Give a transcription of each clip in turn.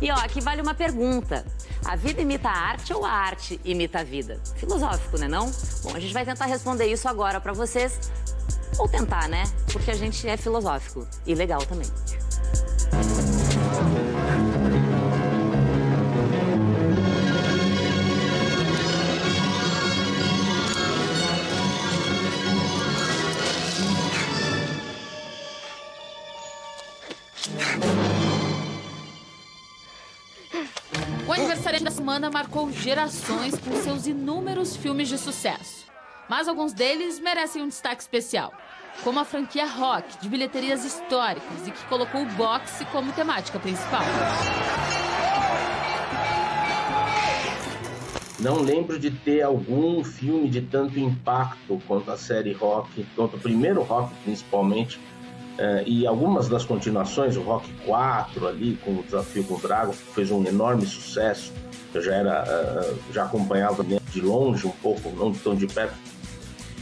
E ó, aqui vale uma pergunta. A vida imita a arte ou a arte imita a vida? Filosófico, né não? Bom, a gente vai tentar responder isso agora para vocês. Ou tentar, né? Porque a gente é filosófico e legal também. O aniversário da semana marcou gerações com seus inúmeros filmes de sucesso. Mas alguns deles merecem um destaque especial, como a franquia Rock, de bilheterias históricas e que colocou o boxe como temática principal. Não lembro de ter algum filme de tanto impacto quanto a série Rock, quanto o primeiro Rock principalmente, Uh, e algumas das continuações, o Rock 4 ali, com o Desafio com o Dragon, que fez um enorme sucesso. Eu já era, uh, já acompanhava de longe um pouco, não tão de perto.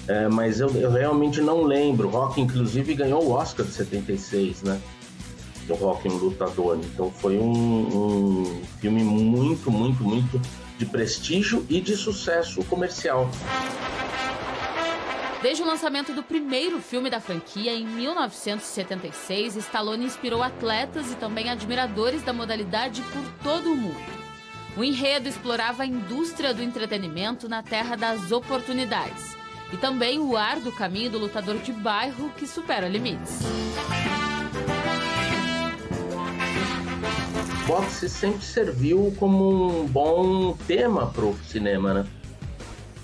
Uh, mas eu, eu, realmente não lembro. O Rock, inclusive, ganhou o Oscar de 76, né? Do Rock um Lutador. Então foi um, um filme muito, muito, muito de prestígio e de sucesso comercial. Desde o lançamento do primeiro filme da franquia, em 1976, Stallone inspirou atletas e também admiradores da modalidade por todo o mundo. O enredo explorava a indústria do entretenimento na terra das oportunidades e também o ar do caminho do lutador de bairro que supera limites. Boxe sempre serviu como um bom tema para o cinema, né?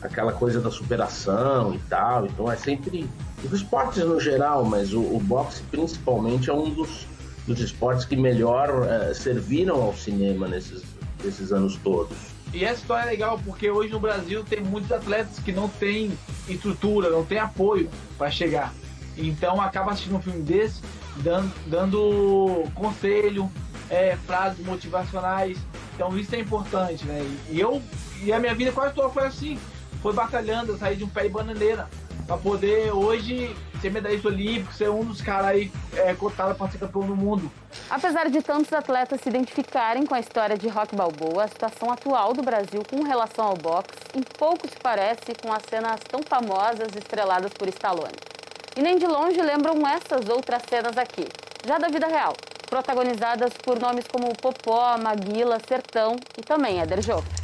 Aquela coisa da superação e tal. Então é sempre. Os esportes no geral, mas o, o boxe principalmente é um dos, dos esportes que melhor é, serviram ao cinema nesses, nesses anos todos. E essa história é legal porque hoje no Brasil tem muitos atletas que não têm estrutura, não têm apoio para chegar. Então acaba assistindo um filme desse, dando, dando conselho, é, frases motivacionais. Então isso é importante, né? E eu e a minha vida quase toda foi assim foi batalhando, sair de um pé de bananeira para poder hoje ser medalhista olímpico, ser um dos caras aí é, cotados para ser campeão do mundo. Apesar de tantos atletas se identificarem com a história de Rock Balboa, a situação atual do Brasil com relação ao boxe em pouco se parece com as cenas tão famosas estreladas por Stallone. E nem de longe lembram essas outras cenas aqui, já da vida real, protagonizadas por nomes como Popó, Maguila, Sertão e também Éder Joffre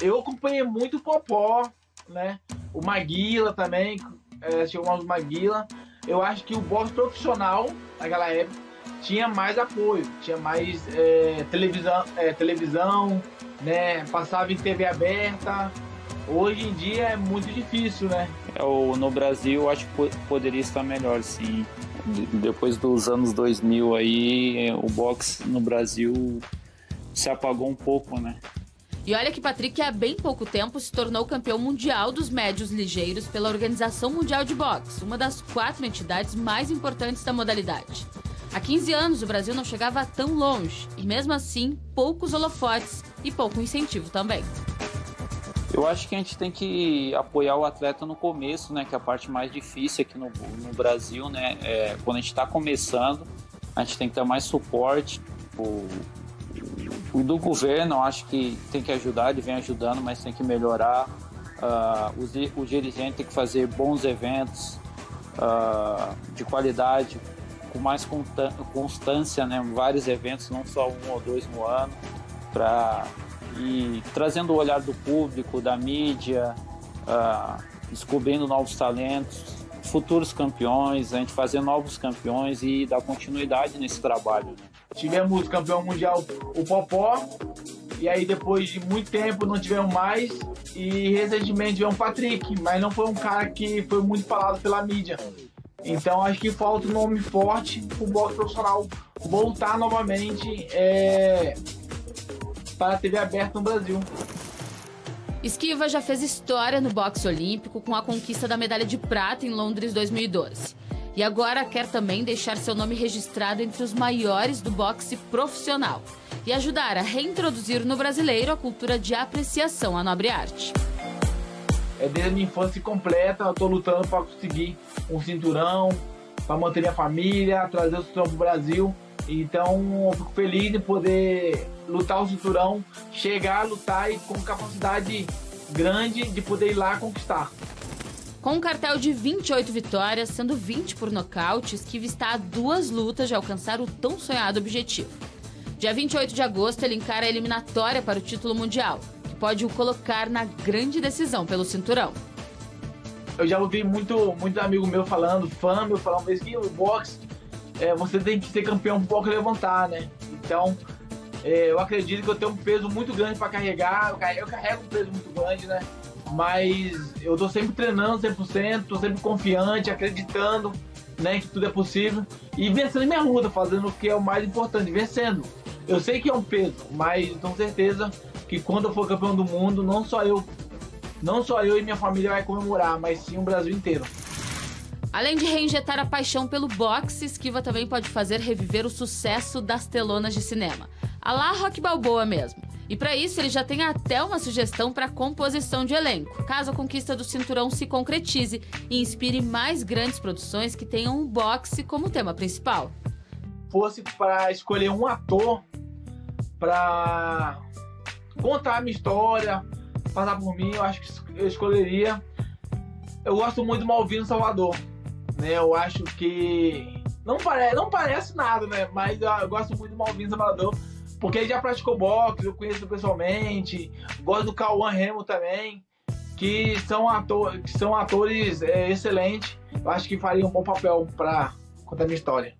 eu acompanhei muito o Popó, né? O Maguila também, é, tinha o Maguila. Eu acho que o boxe profissional, naquela época, tinha mais apoio, tinha mais é, televisão, é, televisão, né? Passava em TV aberta. Hoje em dia é muito difícil, né? É, no Brasil, acho que poderia estar melhor, sim. Depois dos anos 2000 aí, o boxe no Brasil se apagou um pouco, né? E olha que Patrick há bem pouco tempo se tornou campeão mundial dos médios ligeiros pela Organização Mundial de Boxe, uma das quatro entidades mais importantes da modalidade. Há 15 anos o Brasil não chegava tão longe e mesmo assim poucos holofotes e pouco incentivo também. Eu acho que a gente tem que apoiar o atleta no começo, né? Que é a parte mais difícil aqui no, no Brasil, né? É, quando a gente está começando, a gente tem que ter mais suporte. O do governo, acho que tem que ajudar, ele vem ajudando, mas tem que melhorar. Uh, o, o dirigente tem que fazer bons eventos uh, de qualidade, com mais constância, né? vários eventos, não só um ou dois no ano, para e trazendo o olhar do público, da mídia, uh, descobrindo novos talentos, futuros campeões, a gente fazer novos campeões e dar continuidade nesse trabalho. Né? Tivemos campeão mundial o Popó, e aí depois de muito tempo não tivemos mais. E recentemente tivemos o Patrick, mas não foi um cara que foi muito falado pela mídia. Então acho que falta um nome forte pro boxe profissional voltar novamente é, para a TV aberta no Brasil. Esquiva já fez história no boxe olímpico com a conquista da medalha de prata em Londres 2012 e agora quer também deixar seu nome registrado entre os maiores do boxe profissional e ajudar a reintroduzir no brasileiro a cultura de apreciação à nobre arte. É desde a minha infância completa, eu estou lutando para conseguir um cinturão, para manter minha família, trazer o cinturão para o Brasil. Então, eu fico feliz de poder lutar o cinturão, chegar a lutar e com capacidade grande de poder ir lá conquistar. Com um cartel de 28 vitórias, sendo 20 por nocaute, Esquiva está a duas lutas de alcançar o tão sonhado objetivo. Dia 28 de agosto, ele encara a eliminatória para o título mundial, que pode o colocar na grande decisão pelo cinturão. Eu já ouvi muito, muito amigo meu falando, fã meu falando o boxe, é, você tem que ser campeão um pouco levantar, né? Então, é, eu acredito que eu tenho um peso muito grande para carregar, eu carrego um peso muito grande, né? Mas eu tô sempre treinando 100%, tô sempre confiante, acreditando, né, que tudo é possível e vencendo minha luta, fazendo o que é o mais importante, vencendo. Eu sei que é um peso, mas tenho certeza que quando eu for campeão do mundo, não só eu, não só eu e minha família vai comemorar, mas sim o Brasil inteiro. Além de reinjetar a paixão pelo boxe, Esquiva também pode fazer reviver o sucesso das telonas de cinema. A lá Rock Balboa mesmo. E para isso ele já tem até uma sugestão para composição de elenco, caso a conquista do cinturão se concretize e inspire mais grandes produções que tenham o boxe como tema principal. Fosse para escolher um ator para contar a minha história, passar por mim, eu acho que eu escolheria. Eu gosto muito do Malvino Salvador, né? Eu acho que não parece, não parece nada, né? Mas eu gosto muito do Malvino Salvador porque ele já praticou boxe, eu conheço pessoalmente, gosto do Cauã Remo também, que são, ator, que são atores é, excelentes. Eu acho que faria um bom papel para contar minha história.